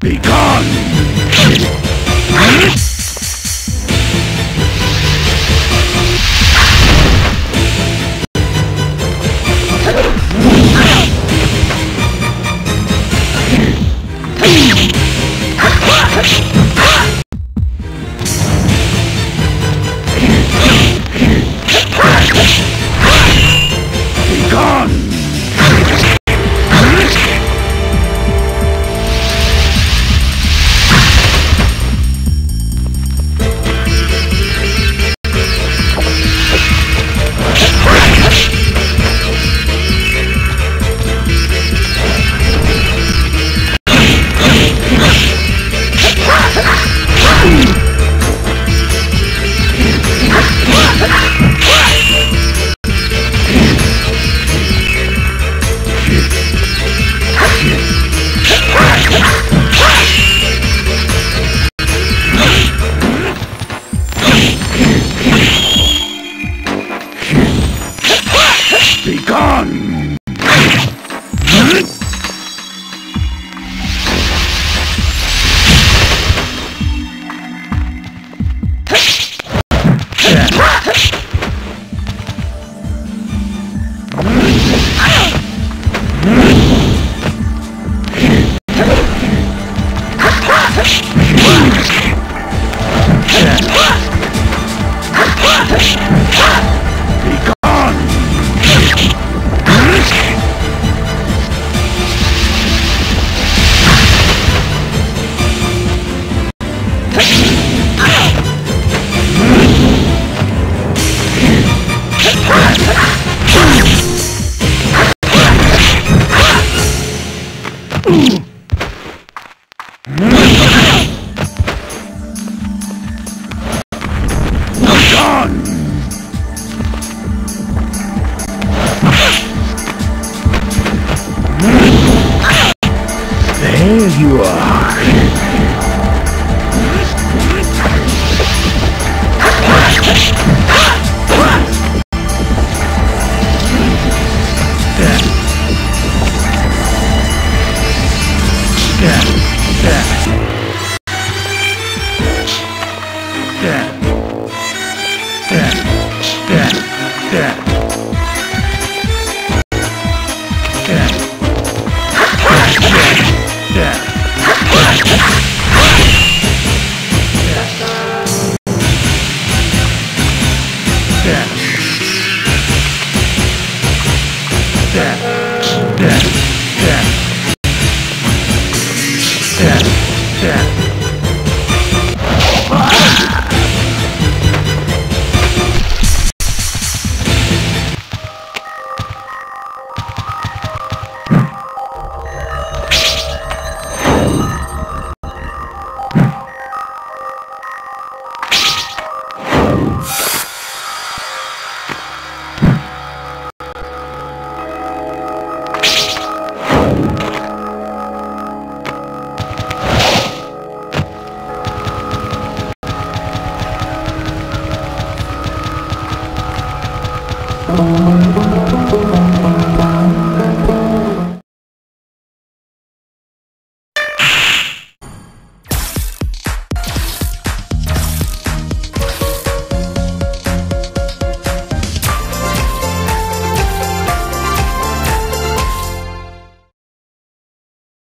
Be Ooh! Be gone! Thank